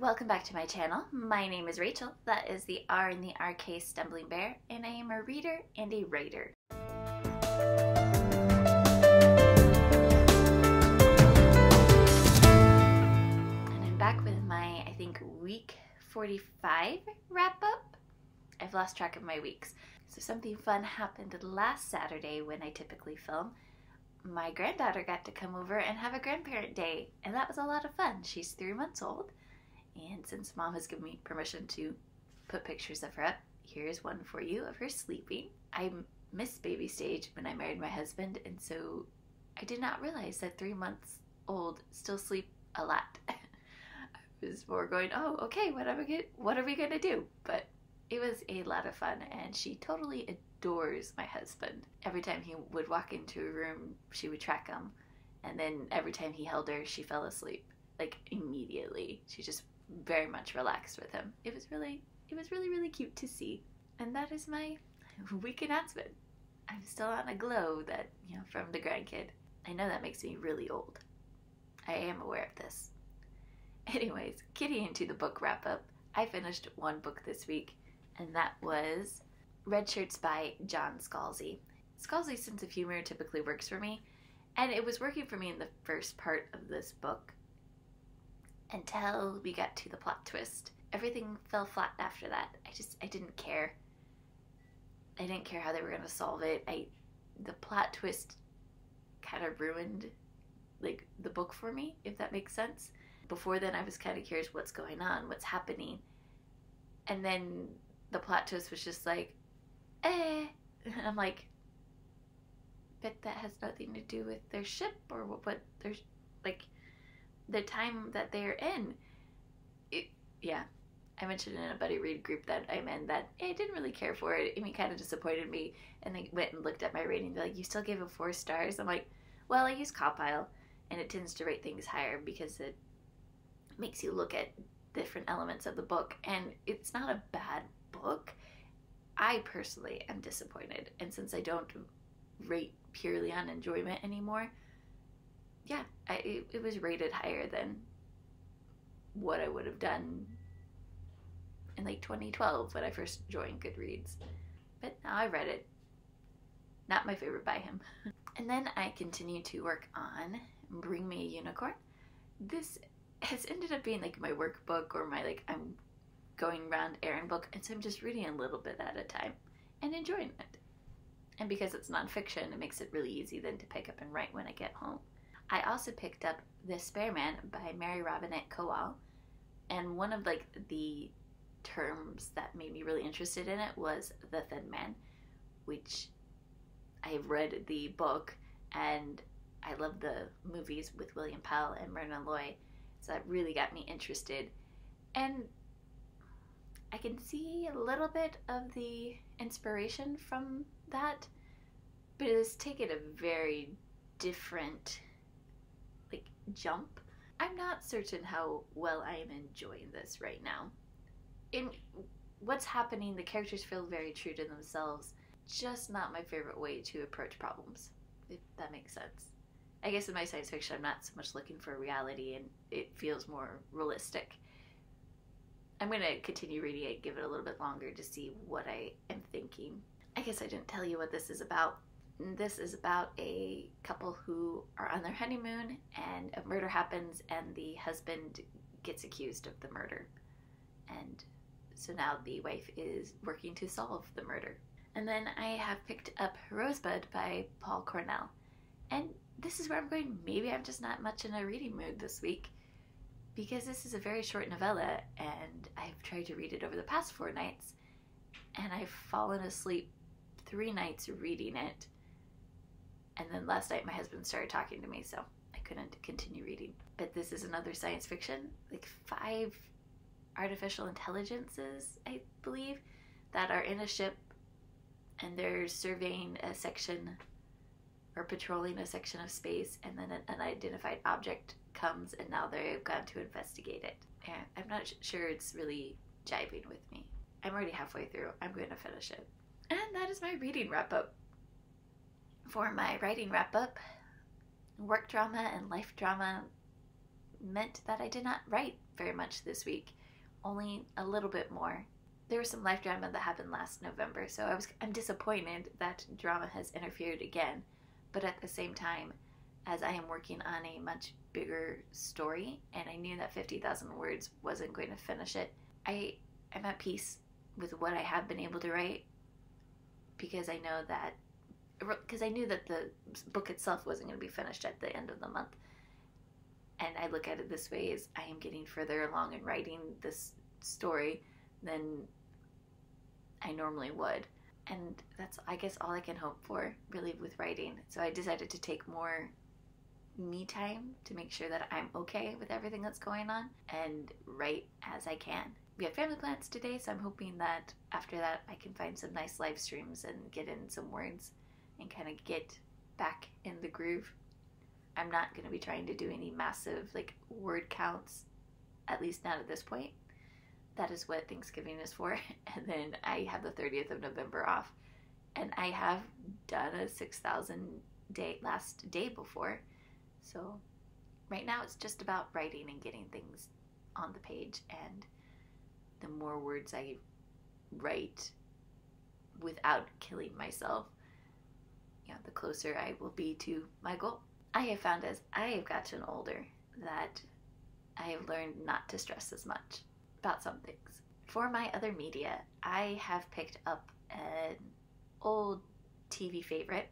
Welcome back to my channel. My name is Rachel. That is the R in the RK Stumbling Bear, and I am a reader and a writer. And I'm back with my, I think, week 45 wrap up. I've lost track of my weeks. So something fun happened last Saturday when I typically film. My granddaughter got to come over and have a grandparent day, and that was a lot of fun. She's three months old, and since mom has given me permission to put pictures of her up, here's one for you of her sleeping. I missed baby stage when I married my husband, and so I did not realize that three months old still sleep a lot. I was more going, oh, okay, what are we get, what are we gonna do? But it was a lot of fun, and she totally adores my husband. Every time he would walk into a room, she would track him, and then every time he held her, she fell asleep like immediately. She just very much relaxed with him. It was really, it was really, really cute to see. And that is my week announcement. I'm still on a glow that, you know, from the grandkid. I know that makes me really old. I am aware of this. Anyways, getting into the book wrap up, I finished one book this week, and that was Redshirts by John Scalzi. Scalzi's sense of humor typically works for me, and it was working for me in the first part of this book until we got to the plot twist. Everything fell flat after that. I just I didn't care. I didn't care how they were to solve it. I the plot twist kind of ruined like the book for me, if that makes sense. Before then I was kind of curious what's going on, what's happening. And then the plot twist was just like, eh. And I'm like, but that has nothing to do with their ship or what, what there's like the time that they're in. It, yeah, I mentioned in a buddy read group that I'm in that I didn't really care for it. I mean, kind of disappointed me. And they went and looked at my rating. They're like, "You still gave it four stars?" I'm like, "Well, I use CAWPILE, and it tends to rate things higher because it makes you look at different elements of the book, and it's not a bad book. I personally am disappointed, and since I don't rate purely on enjoyment anymore, yeah, I, it, it was rated higher than what I would have done in like 2012 when I first joined Goodreads. But now I read it. Not my favorite by him. and then I continue to work on Bring Me a Unicorn. This has ended up being like my workbook or my like I'm going around errand book, and so I'm just reading a little bit at a time and enjoying it. And because it's nonfiction, it makes it really easy then to pick up and write when I get home. I also picked up The Spare Man by Mary Robinette Kowal, and one of like the terms that made me really interested in it was the Thin Man, which I have read the book and I love the movies with William Powell and Myrna Loy, so that really got me interested. And I can see a little bit of the inspiration from that, but it has taken a very different jump. I'm not certain how well I am enjoying this right now. In what's happening, the characters feel very true to themselves. Just not my favorite way to approach problems, if that makes sense. I guess in my science fiction, I'm not so much looking for reality and it feels more realistic. I'm going to continue reading it, give it a little bit longer to see what I am thinking. I guess I didn't tell you what this is about. This is about a couple who are on their honeymoon and a murder happens and the husband gets accused of the murder. And so now the wife is working to solve the murder. And then I have picked up Rosebud by Paul Cornell. And this is where I'm going. Maybe I'm just not much in a reading mood this week because this is a very short novella and I've tried to read it over the past four nights and I've fallen asleep three nights reading it and then last night my husband started talking to me, so I couldn't continue reading. But this is another science fiction, like five artificial intelligences, I believe, that are in a ship and they're surveying a section or patrolling a section of space, and then an unidentified object comes, and now they've gone to investigate it. And I'm not sure it's really jiving with me. I'm already halfway through. I'm going to finish it. And that is my reading wrap up for my writing wrap up, work drama and life drama meant that I did not write very much this week, only a little bit more. There was some life drama that happened last November, so I was I'm disappointed that drama has interfered again. But at the same time, as I am working on a much bigger story, and I knew that 50,000 words wasn't going to finish it, I am at peace with what I have been able to write because I know that because I knew that the book itself wasn't going to be finished at the end of the month. And I look at it this way: is I am getting further along in writing this story than I normally would, and that's I guess all I can hope for really with writing. So I decided to take more me time to make sure that I'm okay with everything that's going on and write as I can. We have family plans today, so I'm hoping that after that I can find some nice live streams and get in some words and kind of get back in the groove. I'm not going to be trying to do any massive like word counts, at least not at this point. That is what Thanksgiving is for. And then I have the 30th of November off. And I have done a 6,000 day last day before. So right now it's just about writing and getting things on the page. And the more words I write without killing myself, you know, the closer I will be to my goal. I have found as I have gotten older that I have learned not to stress as much about some things. For my other media, I have picked up an old TV favorite.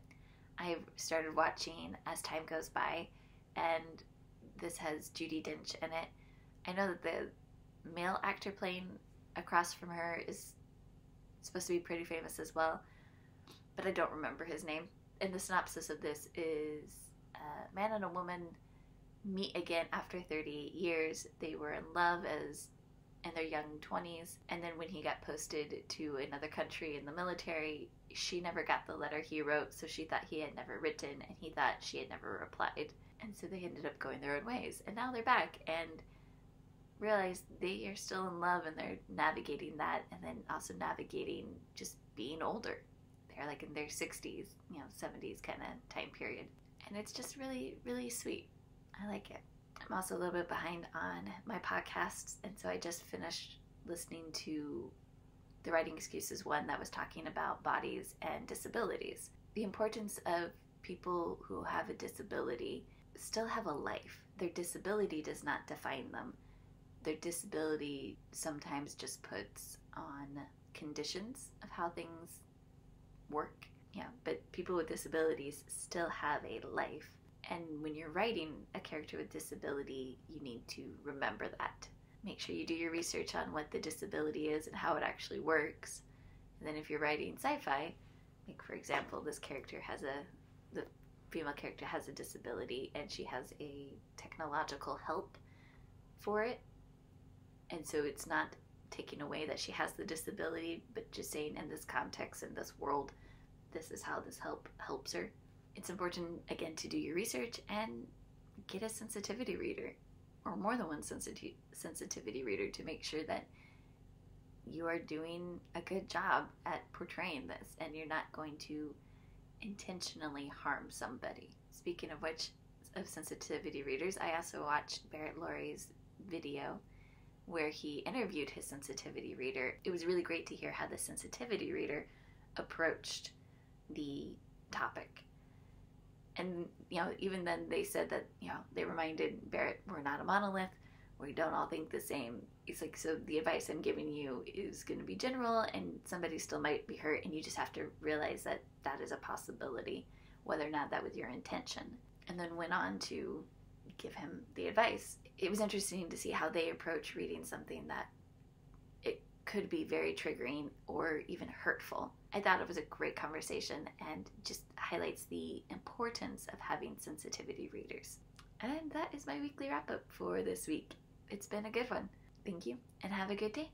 I've started watching as time goes by, and this has Judi Dench in it. I know that the male actor playing across from her is supposed to be pretty famous as well, but I don't remember his name and the synopsis of this is a man and a woman meet again after 30 years. They were in love as in their young 20s, and then when he got posted to another country in the military, she never got the letter he wrote, so she thought he had never written, and he thought she had never replied. And so they ended up going their own ways. And now they're back and realize they are still in love and they're navigating that, and then also navigating just being older they're like in their 60s, you know, 70s kind of time period. And it's just really, really sweet. I like it. I'm also a little bit behind on my podcasts, and so I just finished listening to the Writing Excuses one that was talking about bodies and disabilities. The importance of people who have a disability still have a life. Their disability does not define them. Their disability sometimes just puts on conditions of how things work. Yeah, but people with disabilities still have a life. And when you're writing a character with disability, you need to remember that. Make sure you do your research on what the disability is and how it actually works. And then if you're writing sci-fi, like for example, this character has a the female character has a disability and she has a technological help for it. And so it's not taking away that she has the disability, but just saying in this context, in this world, this is how this help helps her. It's important again to do your research and get a sensitivity reader or more than one sensitivity sensitivity reader to make sure that you are doing a good job at portraying this and you're not going to intentionally harm somebody. Speaking of which, of sensitivity readers, I also watched Barrett Laurie's video where he interviewed his sensitivity reader. It was really great to hear how the sensitivity reader approached the topic. And, you know, even then they said that, you know, they reminded Barrett, we're not a monolith. We don't all think the same. It's like, so the advice I'm giving you is going to be general and somebody still might be hurt. And you just have to realize that that is a possibility, whether or not that was your intention. And then went on to give him the advice it was interesting to see how they approach reading something that it could be very triggering or even hurtful. I thought it was a great conversation and just highlights the importance of having sensitivity readers. And that is my weekly wrap up for this week. It's been a good one. Thank you and have a good day.